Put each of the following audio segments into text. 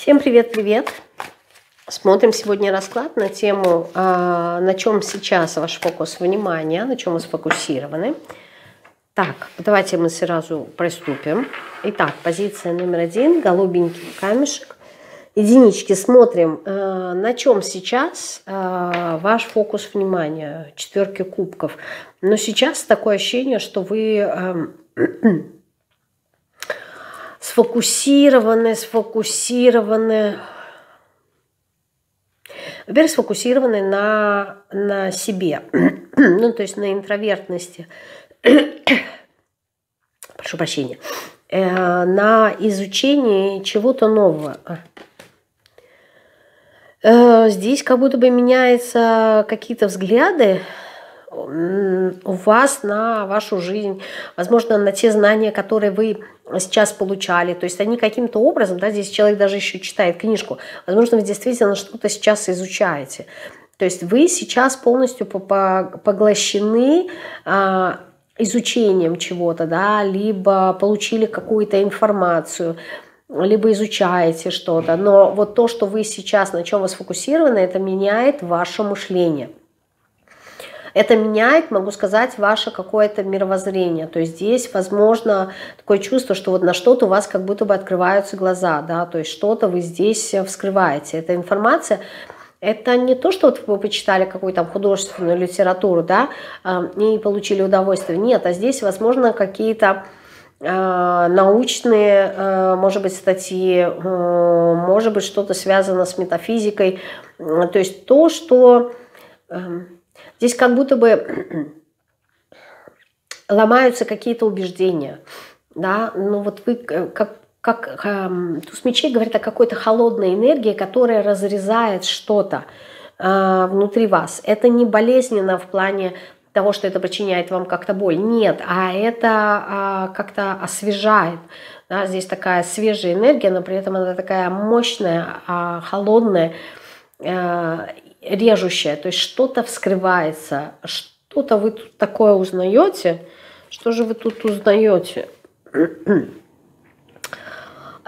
Всем привет-привет! Смотрим сегодня расклад на тему, а, на чем сейчас ваш фокус внимания, на чем вы сфокусированы. Так, давайте мы сразу приступим. Итак, позиция номер один, голубенький камешек. Единички, смотрим, а, на чем сейчас а, ваш фокус внимания, четверки кубков. Но сейчас такое ощущение, что вы сфокусированы, сфокусированы. Во-первых, сфокусированы на, на себе, ну, то есть на интровертности. Прошу прощения. Э, на изучении чего-то нового. Э, здесь как будто бы меняются какие-то взгляды у вас на вашу жизнь, возможно, на те знания, которые вы сейчас получали. То есть они каким-то образом, да, здесь человек даже еще читает книжку, возможно, вы действительно что-то сейчас изучаете. То есть вы сейчас полностью поглощены а, изучением чего-то, да, либо получили какую-то информацию, либо изучаете что-то. Но вот то, что вы сейчас, на чем вы сфокусированы, это меняет ваше мышление – это меняет, могу сказать, ваше какое-то мировоззрение. То есть здесь, возможно, такое чувство, что вот на что-то у вас как будто бы открываются глаза, да, то есть что-то вы здесь вскрываете. Эта информация, это не то, что вот вы почитали какую-то художественную литературу, да, а, и получили удовольствие. Нет, а здесь, возможно, какие-то а, научные, а, может быть, статьи, может быть, что-то связано с метафизикой. То есть то, что эм, Здесь как будто бы ломаются какие-то убеждения. Да? Ну вот вы э, как, как э, туз мечей говорит о какой-то холодной энергии, которая разрезает что-то э, внутри вас. Это не болезненно в плане того, что это причиняет вам как-то боль. Нет, а это э, как-то освежает. Да? Здесь такая свежая энергия, но при этом она такая мощная, э, холодная. Режущее, то есть что-то вскрывается, что-то вы тут такое узнаете. Что же вы тут узнаете?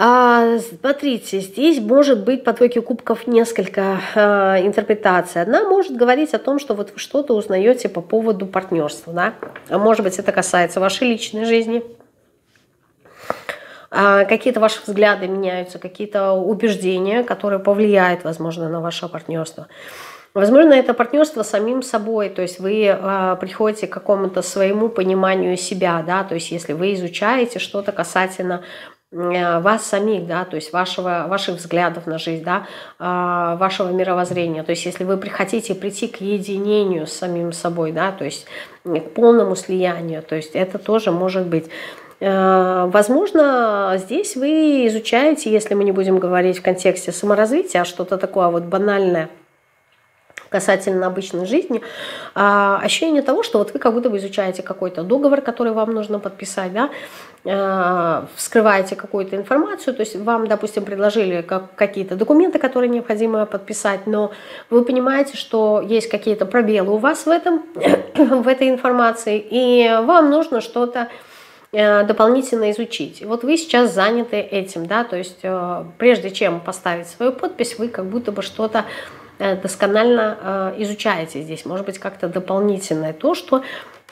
А, смотрите, здесь может быть по двойке кубков несколько э, интерпретаций. Одна может говорить о том, что вот вы что-то узнаете по поводу партнерства, да? А может быть это касается вашей личной жизни, какие-то ваши взгляды меняются, какие-то убеждения, которые повлияют, возможно, на ваше партнерство. Возможно, это партнерство самим собой, то есть вы э, приходите к какому-то своему пониманию себя, да, то есть если вы изучаете что-то касательно э, вас самих, да, то есть вашего, ваших взглядов на жизнь, да, э, вашего мировоззрения, то есть если вы хотите прийти к единению с самим собой, да, то есть к полному слиянию, то есть это тоже может быть. Э, возможно, здесь вы изучаете, если мы не будем говорить в контексте саморазвития, а что-то такое вот банальное, касательно обычной жизни, а, ощущение того, что вот вы как будто бы изучаете какой-то договор, который вам нужно подписать, да, а, вскрываете какую-то информацию, то есть вам, допустим, предложили как, какие-то документы, которые необходимо подписать, но вы понимаете, что есть какие-то пробелы у вас в этом, в этой информации, и вам нужно что-то Э, дополнительно изучить. И вот вы сейчас заняты этим, да, то есть э, прежде чем поставить свою подпись, вы как будто бы что-то э, досконально изучаете здесь, может быть, как-то дополнительное, то, что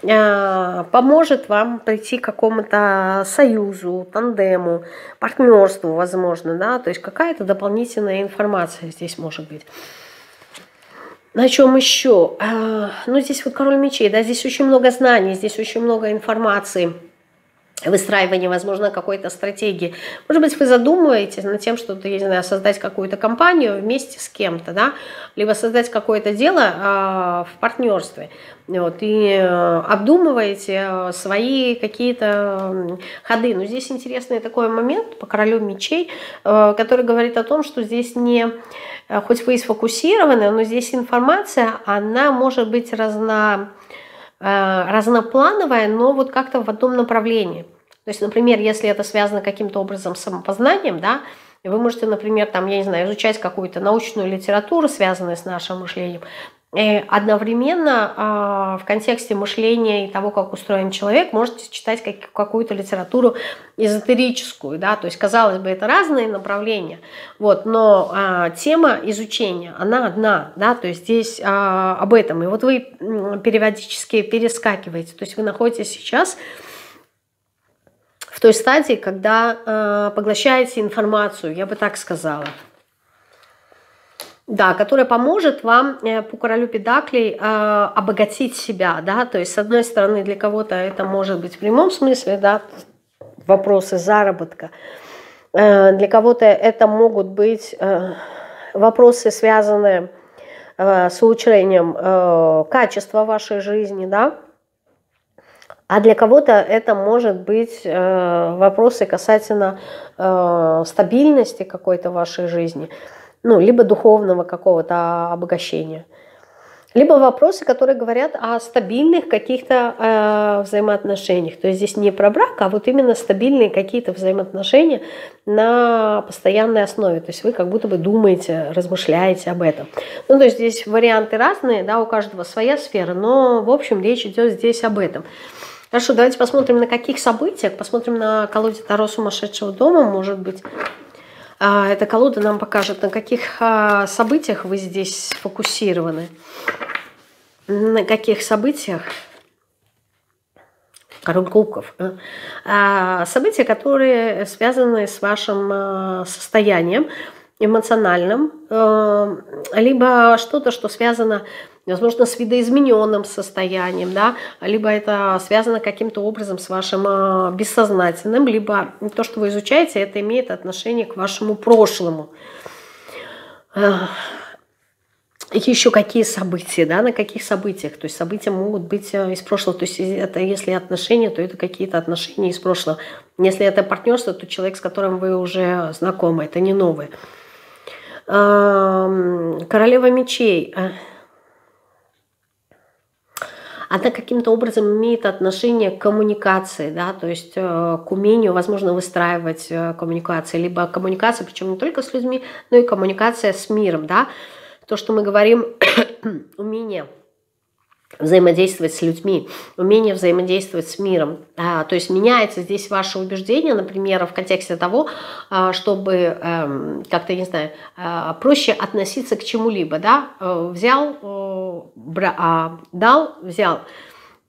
поможет вам прийти к какому-то союзу, тандему, партнерству, возможно, да, то есть какая-то дополнительная информация здесь может быть. На чем еще? Ну, здесь вот король мечей, да, здесь очень много знаний, здесь очень много информации – выстраивание, возможно, какой-то стратегии. Может быть, вы задумываетесь над тем, что, я не знаю, создать какую-то компанию вместе с кем-то, да, либо создать какое-то дело э, в партнерстве. Вот, и э, обдумываете э, свои какие-то ходы. Но здесь интересный такой момент по королю мечей, э, который говорит о том, что здесь не, хоть вы и сфокусированы, но здесь информация, она может быть разно разноплановая, но вот как-то в одном направлении. То есть, например, если это связано каким-то образом с самопознанием, да, вы можете, например, там, я не знаю, изучать какую-то научную литературу, связанную с нашим мышлением, И одновременно э, в контексте мышления и того, как устроен человек, можете читать как, какую-то литературу эзотерическую, да, то есть, казалось бы, это разные направления, вот, но э, тема изучения, она одна, да, то есть здесь э, об этом, и вот вы периодически перескакиваете, то есть вы находитесь сейчас той стадии, когда э, поглощаете информацию, я бы так сказала, да, которая поможет вам э, по королю педаклей э, обогатить себя, да, то есть с одной стороны для кого-то это может быть в прямом смысле, да, вопросы заработка, э, для кого-то это могут быть э, вопросы, связанные э, с улучшением э, качества вашей жизни, да, а для кого-то это может быть э, вопросы касательно э, стабильности какой-то вашей жизни ну, либо духовного какого-то обогащения. Либо вопросы, которые говорят о стабильных каких-то э, взаимоотношениях. То есть здесь не про брак, а вот именно стабильные какие-то взаимоотношения на постоянной основе. То есть вы как будто бы думаете, размышляете об этом. Ну, то есть здесь варианты разные, да, у каждого своя сфера, но, в общем, речь идет здесь об этом. Хорошо, давайте посмотрим, на каких событиях, посмотрим на колоде Таро сумасшедшего дома, может быть, а, эта колода нам покажет, на каких а, событиях вы здесь сфокусированы. На каких событиях? Король кубков. А, события, которые связаны с вашим состоянием эмоциональным, либо что-то, что связано возможно, с видоизмененным состоянием, да, либо это связано каким-то образом с вашим а, бессознательным, либо то, что вы изучаете, это имеет отношение к вашему прошлому. Еще какие события, да, на каких событиях? То есть события могут быть э, из прошлого. То есть это если отношения, то это какие-то отношения из прошлого. Если это партнерство, то человек, с которым вы уже знакомы, это не новое. Королева мечей – она каким-то образом имеет отношение к коммуникации, да, то есть э, к умению, возможно, выстраивать э, коммуникации, либо коммуникация, причем не только с людьми, но и коммуникация с миром, да, то, что мы говорим, умение взаимодействовать с людьми, умение взаимодействовать с миром. А, то есть меняется здесь ваше убеждение, например, в контексте того, а, чтобы а, как-то, не знаю, а, проще относиться к чему-либо. Да? Э, взял, э, бра, дал, взял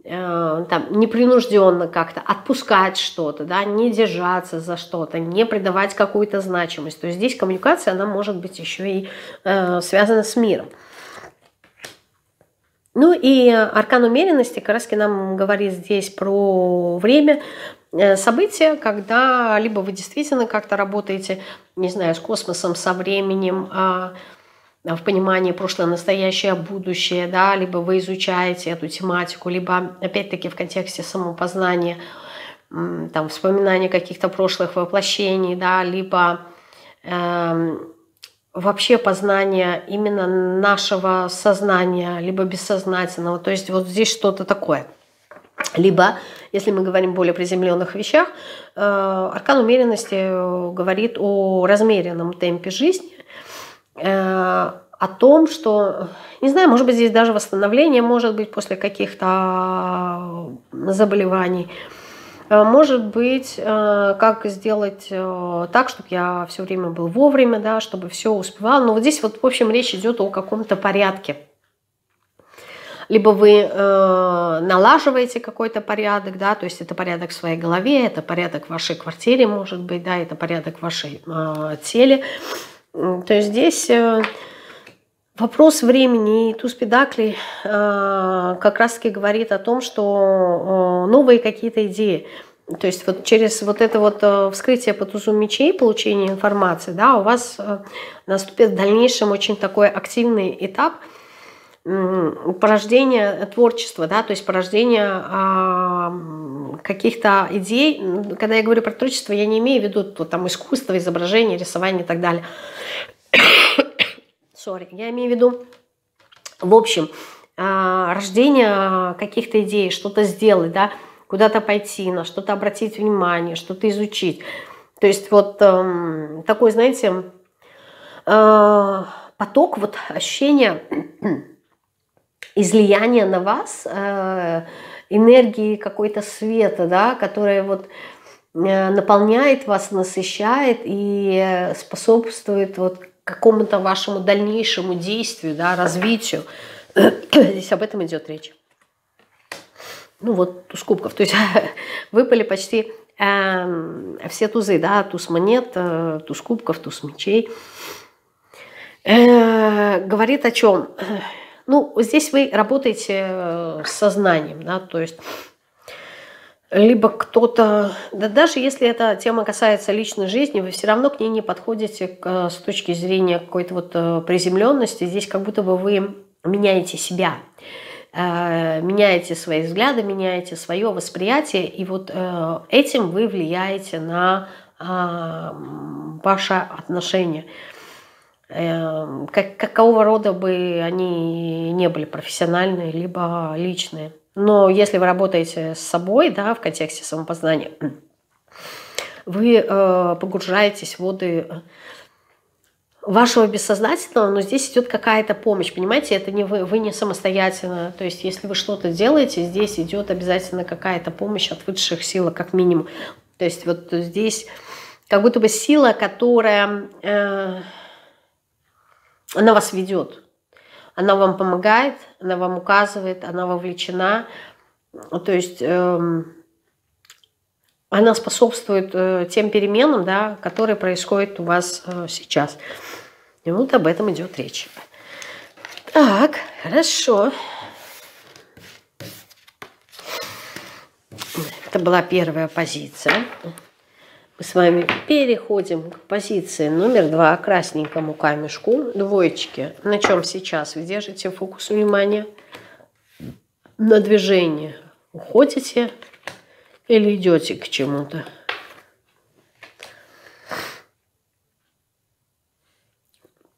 э, там, непринужденно как-то отпускать что-то, да, не держаться за что-то, не придавать какую-то значимость. То есть здесь коммуникация, она может быть еще и связана с миром. Ну и аркан умеренности как раз нам говорит здесь про время, э, события, когда либо вы действительно как-то работаете, не знаю, с космосом, со временем, а, в понимании прошлое, настоящее, будущее, да, либо вы изучаете эту тематику, либо опять-таки в контексте самопознания, там, вспоминания каких-то прошлых воплощений, да, либо эм, вообще познание именно нашего сознания, либо бессознательного. То есть вот здесь что-то такое. Либо, если мы говорим о более приземленных вещах, э, аркан умеренности э, говорит о размеренном темпе жизни, э, о том, что, не знаю, может быть, здесь даже восстановление может быть после каких-то заболеваний, может быть, э, как сделать э, так, чтобы я все время был вовремя, да, чтобы все успевал. Но вот здесь вот, в общем, речь идет о каком-то порядке. Либо вы э, налаживаете какой-то порядок, да, то есть это порядок в своей голове, это порядок в вашей квартире, может быть, да, это порядок в вашей э, теле. То есть здесь э, вопрос времени и туз педаклей э, как раз-таки говорит о том, что э, новые какие-то идеи – то есть вот через вот это вот э, вскрытие по тузу мечей, получение информации, да, у вас э, наступит в дальнейшем очень такой активный этап порождения творчества, да, то есть порождения э, каких-то идей. Когда я говорю про творчество, я не имею в виду вот, там искусство, изображение, рисование и так далее. Sorry. Я имею в виду, в общем, э, рождение каких-то идей, что-то сделать, да, куда-то пойти, на что-то обратить внимание, что-то изучить. То есть вот э, такой, знаете, э, поток, вот ощущение излияние на вас э, энергии какой-то света, да, которая вот э, наполняет вас, насыщает и способствует вот какому-то вашему дальнейшему действию, да, развитию. Здесь об этом идет речь. Ну вот, туз кубков. То есть выпали почти э, все тузы, да, туз монет, э, туз кубков, туз мечей. Э, говорит о чем? Ну, здесь вы работаете э, с сознанием, да, то есть либо кто-то, да даже если эта тема касается личной жизни, вы все равно к ней не подходите с точки зрения какой-то вот э, приземленности. Здесь как будто бы вы меняете себя, э, меняете свои взгляды, меняете свое восприятие, и вот э, этим вы влияете на а, ваше отношение. Как, какого рода бы они не были, профессиональные, либо личные. Но если вы работаете с собой, да, в контексте самопознания, вы э, погружаетесь в воды вашего бессознательного, но здесь идет какая-то помощь, понимаете, это не вы, вы не самостоятельно, то есть если вы что-то делаете, здесь идет обязательно какая-то помощь от высших сил, как минимум. То есть вот здесь как будто бы сила, которая э, она вас ведет, она вам помогает, она вам указывает, она вовлечена. То есть э, она способствует э, тем переменам, да, которые происходят у вас э, сейчас. И вот об этом идет речь. Так, хорошо. Это была первая позиция. С вами переходим к позиции номер два, красненькому камешку, двоечки. На чем сейчас вы держите фокус внимания? На движение. Уходите или идете к чему-то?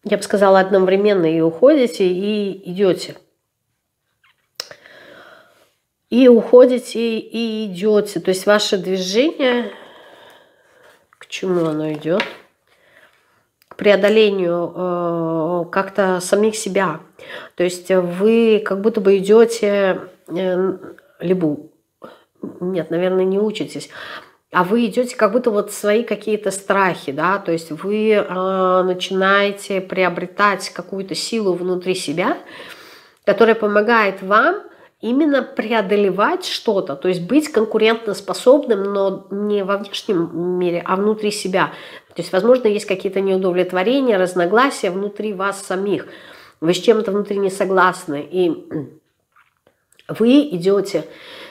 Я бы сказала, одновременно и уходите, и идете. И уходите, и идете. То есть ваше движение чему оно идет? К преодолению э, как-то самих себя. То есть вы как будто бы идете, э, либо, нет, наверное, не учитесь, а вы идете как будто вот свои какие-то страхи, да, то есть вы э, начинаете приобретать какую-то силу внутри себя, которая помогает вам именно преодолевать что-то, то есть быть конкурентоспособным, но не во внешнем мире, а внутри себя. То есть, возможно, есть какие-то неудовлетворения, разногласия внутри вас самих. Вы с чем-то внутри не согласны, и вы идете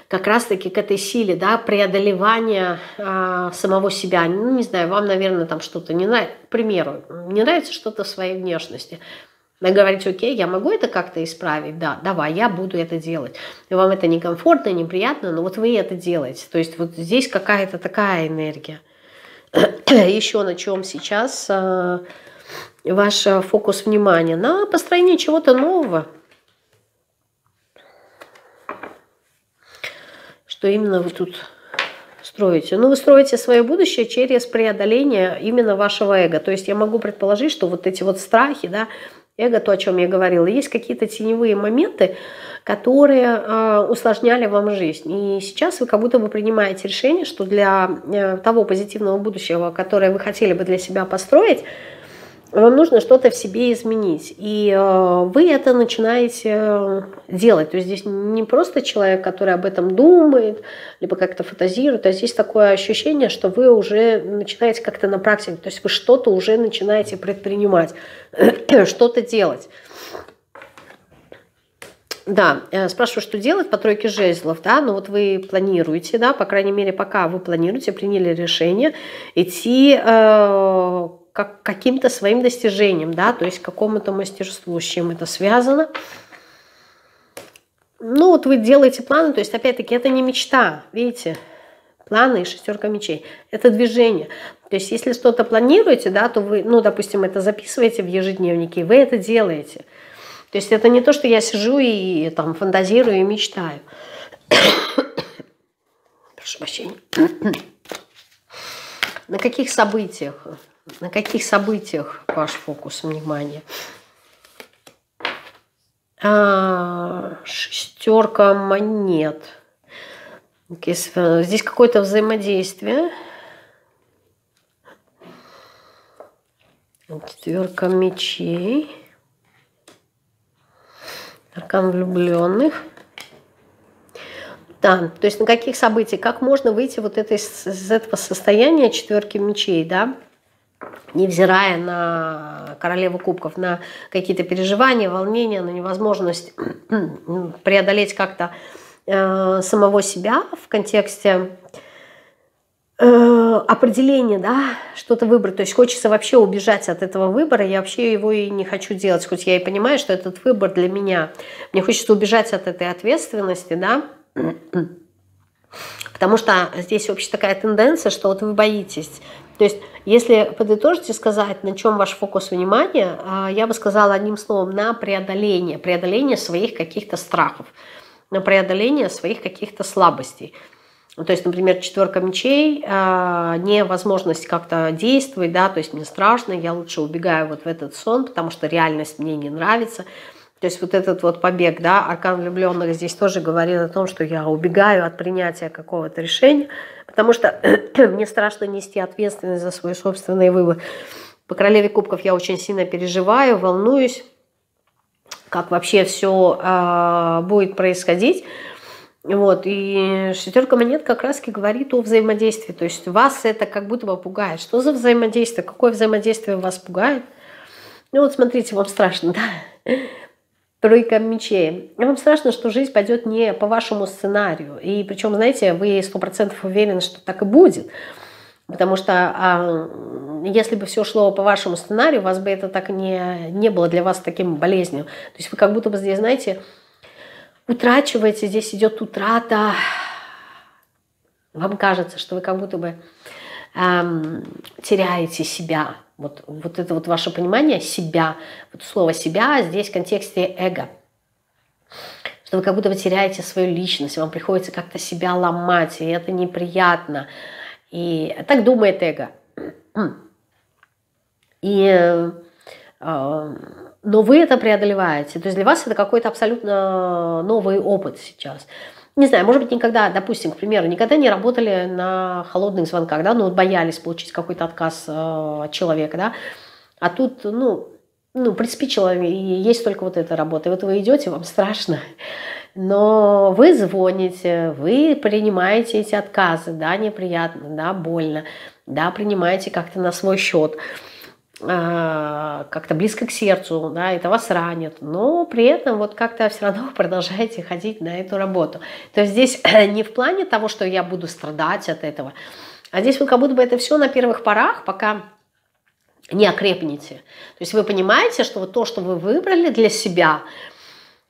как раз-таки к этой силе, да, преодолевания э, самого себя. Ну, не знаю, вам, наверное, там что-то не нравится, к примеру, не нравится что-то в своей внешности – вы говорите, окей, я могу это как-то исправить? Да, давай, я буду это делать. И вам это некомфортно, неприятно, но вот вы это делаете. То есть вот здесь какая-то такая энергия. Еще на чем сейчас э, ваш фокус внимания? На построении чего-то нового. Что именно вы тут строите? Ну, вы строите свое будущее через преодоление именно вашего эго. То есть я могу предположить, что вот эти вот страхи, да, эго, то, о чем я говорила, есть какие-то теневые моменты, которые э, усложняли вам жизнь. И сейчас вы как будто бы принимаете решение, что для э, того позитивного будущего, которое вы хотели бы для себя построить, вам нужно что-то в себе изменить. И э, вы это начинаете э, делать. То есть здесь не просто человек, который об этом думает, либо как-то фантазирует, а здесь такое ощущение, что вы уже начинаете как-то на практике, то есть вы что-то уже начинаете предпринимать, что-то делать. Да, э, спрашиваю, что делать по тройке жезлов, да, ну вот вы планируете, да, по крайней мере, пока вы планируете, приняли решение идти э, как каким-то своим достижением, да, то есть какому-то мастерству, с чем это связано. Ну вот вы делаете планы, то есть опять-таки это не мечта, видите, планы и шестерка мечей, это движение. То есть если что-то планируете, да, то вы, ну, допустим, это записываете в ежедневнике, вы это делаете. То есть это не то, что я сижу и там фантазирую и мечтаю. Прошу прощения. На каких событиях? На каких событиях ваш фокус внимания? А, шестерка монет. Здесь какое-то взаимодействие. Четверка мечей. Аркан влюбленных. Да, то есть на каких событиях, как можно выйти вот это, из этого состояния четверки мечей, да, невзирая на королеву кубков, на какие-то переживания, волнения, на невозможность преодолеть как-то э, самого себя в контексте э, определения, да, что-то выбрать. То есть хочется вообще убежать от этого выбора, я вообще его и не хочу делать, хоть я и понимаю, что этот выбор для меня. Мне хочется убежать от этой ответственности, да, Потому что здесь вообще такая тенденция, что вот вы боитесь. То есть, если подытожить и сказать, на чем ваш фокус внимания, а, я бы сказала одним словом, на преодоление, преодоление своих каких-то страхов, на преодоление своих каких-то слабостей. То есть, например, четверка мечей, а, невозможность как-то действовать, да, то есть мне страшно, я лучше убегаю вот в этот сон, потому что реальность мне не нравится. То есть вот этот вот побег, да, аркан влюбленных здесь тоже говорит о том, что я убегаю от принятия какого-то решения, потому что мне страшно нести ответственность за свой собственный выбор. По королеве кубков я очень сильно переживаю, волнуюсь, как вообще все э, а, будет происходить. Вот, и шестерка монет как раз говорит о взаимодействии. То есть вас это как будто бы пугает. Что за взаимодействие? Какое взаимодействие вас пугает? Ну вот смотрите, вам страшно, да? Тройка мечей. Вам страшно, что жизнь пойдет не по вашему сценарию. И причем, знаете, вы сто процентов уверены, что так и будет. Потому что а, если бы все шло по вашему сценарию, у вас бы это так не, не было для вас таким болезнью. То есть вы как будто бы здесь, знаете, утрачиваете, здесь идет утрата. Вам кажется, что вы как будто бы эм, теряете себя. Вот, вот это вот ваше понимание себя, вот слово себя здесь в контексте эго. Что вы как будто вы теряете свою личность, вам приходится как-то себя ломать, и это неприятно. И так думает эго. И, э, но вы это преодолеваете. То есть для вас это какой-то абсолютно новый опыт сейчас не знаю, может быть, никогда, допустим, к примеру, никогда не работали на холодных звонках, да, ну боялись получить какой-то отказ э, от человека, да, а тут, ну, ну, приспичило, и есть только вот эта работа. И вот вы идете, вам страшно, но вы звоните, вы принимаете эти отказы, да, неприятно, да, больно, да, принимаете как-то на свой счет. А, как-то близко к сердцу, да, это вас ранит, но при этом вот как-то все равно продолжаете ходить на эту работу. То есть здесь не в плане того, что я буду страдать от этого, а здесь вы как будто бы это все на первых порах, пока не окрепнете. То есть вы понимаете, что вот то, что вы выбрали для себя –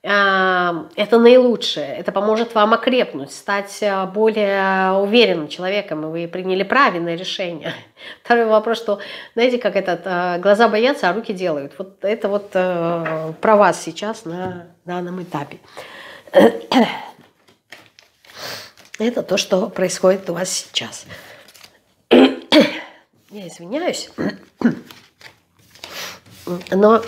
это наилучшее. Это поможет вам окрепнуть, стать э, более уверенным человеком, и вы приняли правильное решение. Второй вопрос, что, знаете, как этот, э, глаза боятся, а руки делают. Вот это вот э, про вас сейчас на данном этапе. Это то, что происходит у вас сейчас. Я извиняюсь, но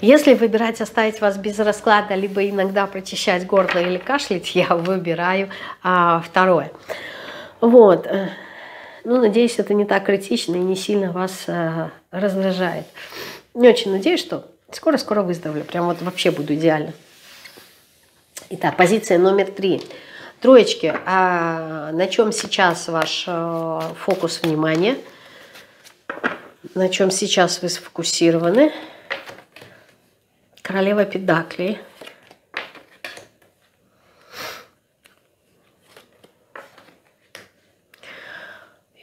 если выбирать оставить вас без расклада, либо иногда прочищать горло или кашлять, я выбираю а, второе. Вот. Ну, надеюсь, это не так критично и не сильно вас а, раздражает. Не очень надеюсь, что скоро-скоро выздоровлю. Прям вот вообще буду идеально. Итак, позиция номер три. Троечки. А на чем сейчас ваш а, фокус внимания? На чем сейчас вы сфокусированы? Королева Педаклей.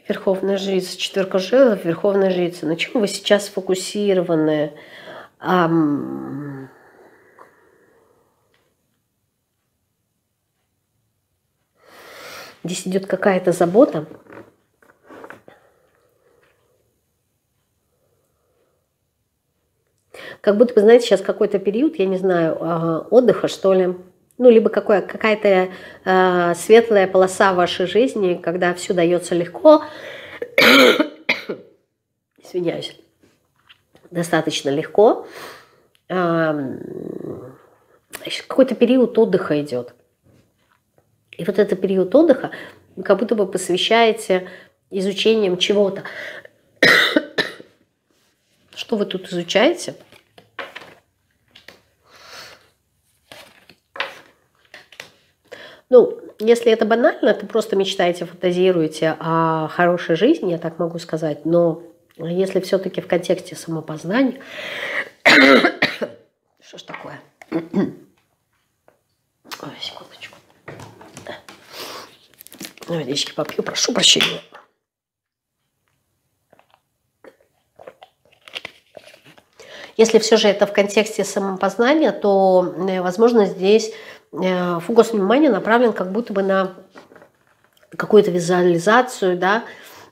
Верховная жрица, четверка жезлов, Верховная жрица. На чем вы сейчас сфокусированы? Ам... Здесь идет какая-то забота как будто бы, знаете, сейчас какой-то период, я не знаю, а, отдыха, что ли, ну, либо какая-то э, светлая полоса в вашей жизни, когда все дается легко, извиняюсь, достаточно легко, э, какой-то период отдыха идет. И вот этот период отдыха вы как будто бы посвящаете изучением чего-то. Что вы тут изучаете? Ну, если это банально, то просто мечтаете, фантазируете о хорошей жизни, я так могу сказать. Но если все-таки в контексте самопознания... Что ж такое? Ой, секундочку. Водички попью, прошу прощения. Если все же это в контексте самопознания, то, э, возможно, здесь фокус внимания направлен как будто бы на какую-то визуализацию, да,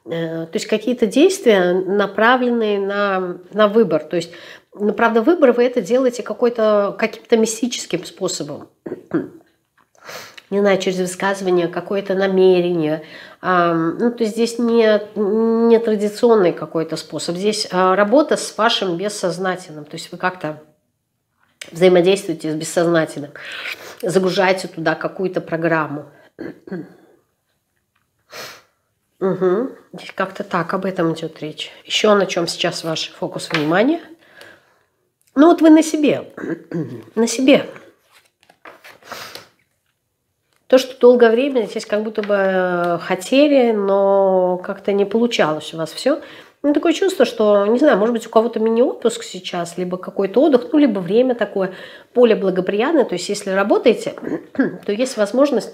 э, то есть какие-то действия направленные на, на выбор. То есть, ну, правда, выбор вы это делаете какой-то, каким-то мистическим способом не знаю, через высказывание, какое-то намерение. Ну, то есть здесь не, не традиционный какой-то способ. Здесь а, работа с вашим бессознательным. То есть вы как-то взаимодействуете с бессознательным, загружаете туда какую-то программу. Угу. Здесь как-то так, об этом идет речь. Еще на чем сейчас ваш фокус внимания? Ну вот вы на себе, на себе. То, что долгое время здесь как будто бы э, хотели, но как-то не получалось у вас все. Ну, такое чувство, что, не знаю, может быть, у кого-то мини-отпуск сейчас, либо какой-то отдых, ну, либо время такое, поле благоприятное. То есть, если работаете, то есть возможность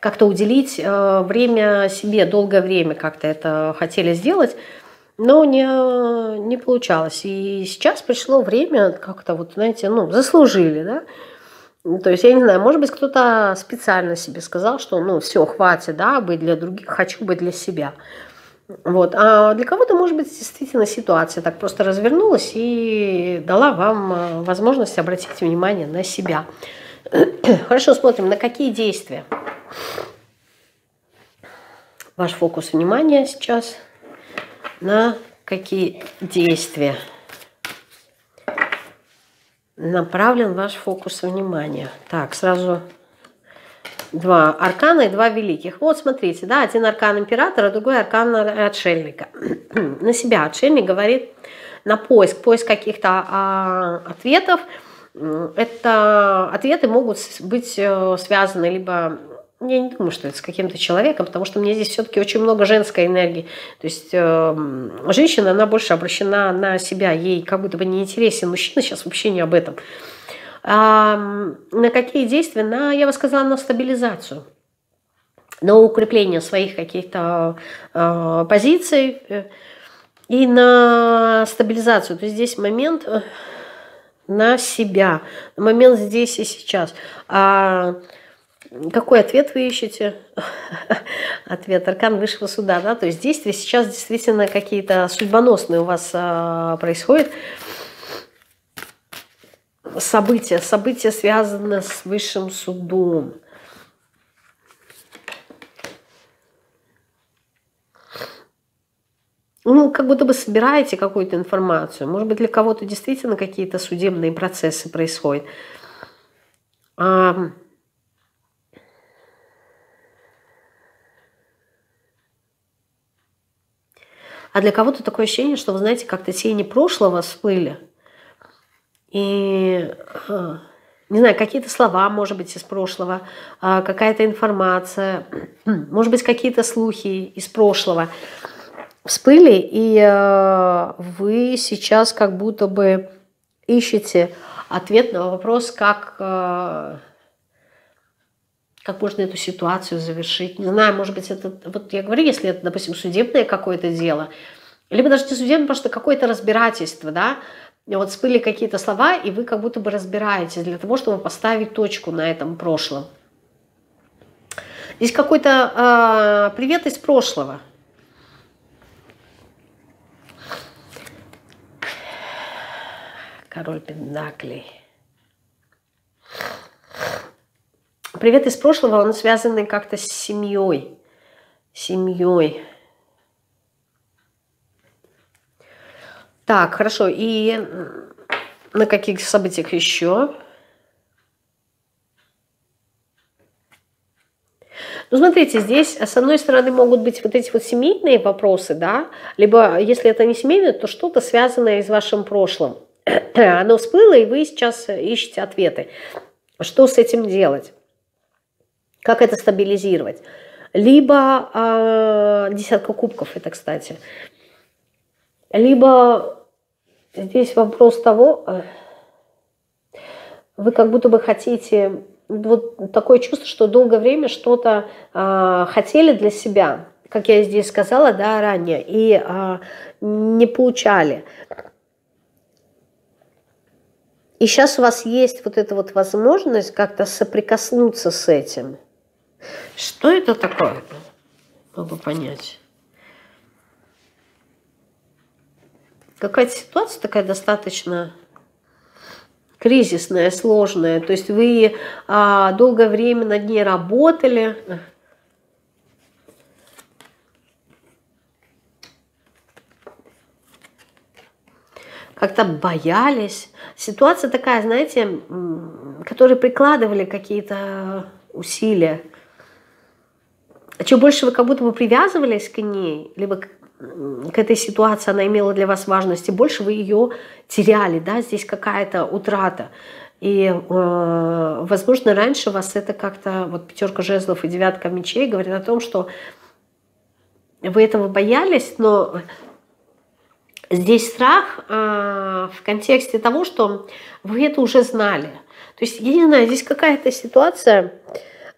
как-то уделить э, время себе, долгое время как-то это хотели сделать, но не, не получалось. И сейчас пришло время как-то, вот, знаете, ну, заслужили, да, ну, то есть, я не знаю, может быть, кто-то специально себе сказал, что, ну, все, хватит, да, быть для других, хочу быть для себя. Вот. А для кого-то, может быть, действительно ситуация так просто развернулась и дала вам э, возможность обратить внимание на себя. Хорошо, смотрим, на какие действия. Ваш фокус внимания сейчас на какие действия направлен ваш фокус внимания. Так, сразу два аркана и два великих. Вот, смотрите, да, один аркан императора, другой аркан отшельника. на себя отшельник говорит на поиск, поиск каких-то а, ответов. Это ответы могут быть э, связаны либо я не думаю, что это с каким-то человеком, потому что мне здесь все-таки очень много женской энергии. То есть э, женщина, она больше обращена на себя, ей как будто бы не интересен мужчина, сейчас вообще не об этом. А, на какие действия? На, я бы сказала, на стабилизацию, на укрепление своих каких-то э, позиций э, и на стабилизацию. То есть здесь момент э, на себя, момент здесь и сейчас. А, какой ответ вы ищете? Ответ Аркан Высшего Суда. Да? То есть действия сейчас действительно какие-то судьбоносные у вас а, происходят. События, события связаны с Высшим Судом. ну, как будто бы собираете какую-то информацию. Может быть, для кого-то действительно какие-то судебные процессы происходят. А для кого-то такое ощущение, что, вы знаете, как-то тени прошлого всплыли. И, а, не знаю, какие-то слова, может быть, из прошлого, а, какая-то информация, может быть, какие-то слухи из прошлого всплыли, и а, вы сейчас как будто бы ищете ответ на вопрос, как как можно эту ситуацию завершить. Не знаю, может быть, это, вот я говорю, если это, допустим, судебное какое-то дело, либо даже не судебное, просто какое-то разбирательство, да, и вот всплыли какие-то слова, и вы как будто бы разбираетесь для того, чтобы поставить точку на этом прошлом. Здесь какой-то э, привет из прошлого. Король Пендаклей. Привет из прошлого, он связанный как-то с семьей. Семьей. Так, хорошо. И на каких событиях еще? Ну, смотрите, здесь, с одной стороны, могут быть вот эти вот семейные вопросы, да, либо, если это не семейные, то что-то связанное с вашим прошлым. Оно всплыло, и вы сейчас ищете ответы. Что с этим делать? Как это стабилизировать? Либо э, десятка кубков, это, кстати, либо здесь вопрос того, э, вы как будто бы хотите вот такое чувство, что долгое время что-то э, хотели для себя, как я здесь сказала, да, ранее, и э, не получали. И сейчас у вас есть вот эта вот возможность как-то соприкоснуться с этим. Что это такое? Могу понять. Какая-то ситуация такая достаточно кризисная, сложная. То есть вы а, долгое время над ней работали. Как-то боялись. Ситуация такая, знаете, которые прикладывали какие-то усилия. А чем больше вы как будто бы привязывались к ней, либо к этой ситуации она имела для вас важность, и больше вы ее теряли, да, здесь какая-то утрата. И, э, возможно, раньше вас это как-то, вот пятерка жезлов и девятка мечей говорят о том, что вы этого боялись, но здесь страх э, в контексте того, что вы это уже знали. То есть, я не знаю, здесь какая-то ситуация,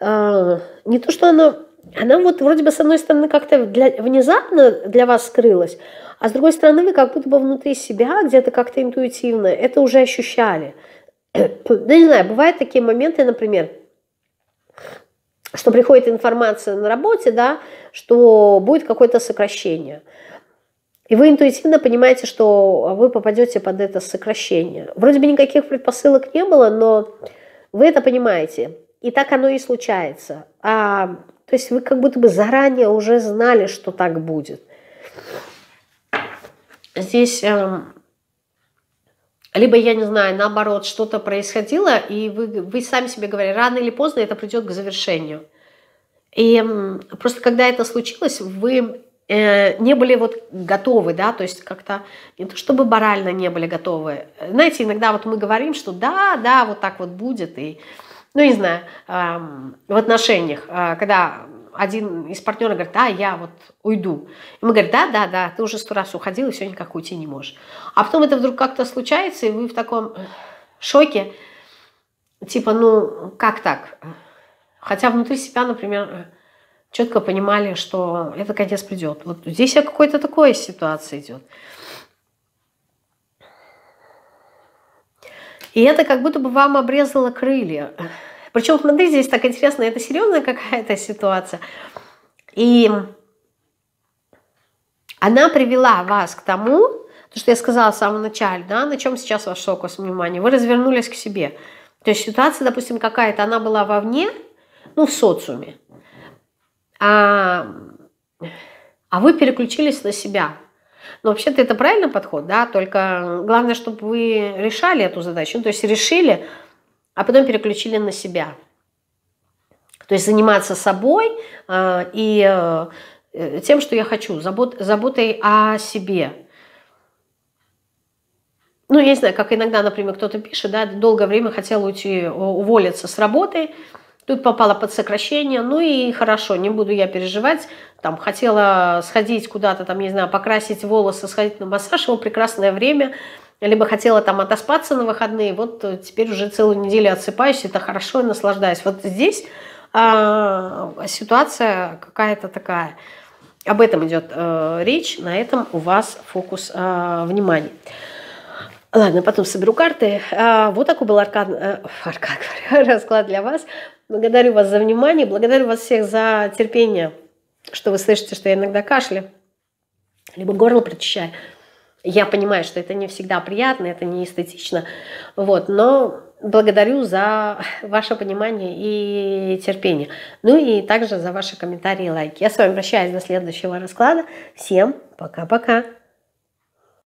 э, не то, что она она вот вроде бы с одной стороны как-то для, внезапно для вас скрылась, а с другой стороны вы как будто бы внутри себя где-то как-то интуитивно это уже ощущали. Да не знаю, бывают такие моменты, например, что приходит информация на работе, да, что будет какое-то сокращение. И вы интуитивно понимаете, что вы попадете под это сокращение. Вроде бы никаких предпосылок не было, но вы это понимаете. И так оно и случается. А то есть вы как будто бы заранее уже знали, что так будет. Здесь э, либо, я не знаю, наоборот, что-то происходило, и вы, вы сами себе говорили, рано или поздно это придет к завершению. И э, просто когда это случилось, вы э, не были вот готовы, да, то есть как-то не то чтобы морально не были готовы. Знаете, иногда вот мы говорим, что да, да, вот так вот будет, и ну, не знаю, в отношениях, а, когда один из партнеров говорит, да, я вот уйду. И мы говорим, да, да, да, ты уже сто раз уходил, и все никак уйти не можешь. А потом это вдруг как-то случается, и вы в таком шоке, типа, ну, как так? Хотя внутри себя, например, четко понимали, что это конец придет. Вот здесь какой-то такой ситуация идет. И это как будто бы вам обрезало крылья. Причем, смотри, здесь так интересно, это серьезная какая-то ситуация. И она привела вас к тому, то, что я сказала в самом начале, да, на чем сейчас ваш фокус внимания, вы развернулись к себе. То есть ситуация, допустим, какая-то, она была вовне, ну, в социуме, а, а вы переключились на себя. Но вообще-то это правильный подход, да, только главное, чтобы вы решали эту задачу, ну, то есть решили, а потом переключили на себя. То есть заниматься собой э, и э, тем, что я хочу, забот, заботой о себе. Ну, я не знаю, как иногда, например, кто-то пишет, да, долгое время хотел уйти, уволиться с работы, Тут попала под сокращение, ну и хорошо, не буду я переживать. Там хотела сходить куда-то, там, не знаю, покрасить волосы, сходить на массаж, его прекрасное время. Либо хотела там отоспаться на выходные, вот теперь уже целую неделю отсыпаюсь, это хорошо и наслаждаюсь. Вот здесь а, ситуация какая-то такая. Об этом идет э, речь, на этом у вас фокус э, внимания. Ладно, потом соберу карты. А, вот такой был аркан, э, аркан расклад для вас. Благодарю вас за внимание, благодарю вас всех за терпение, что вы слышите, что я иногда кашляю, либо горло прочищаю. Я понимаю, что это не всегда приятно, это не эстетично, вот, но благодарю за ваше понимание и терпение. Ну и также за ваши комментарии и лайки. Я с вами прощаюсь до следующего расклада. Всем пока-пока.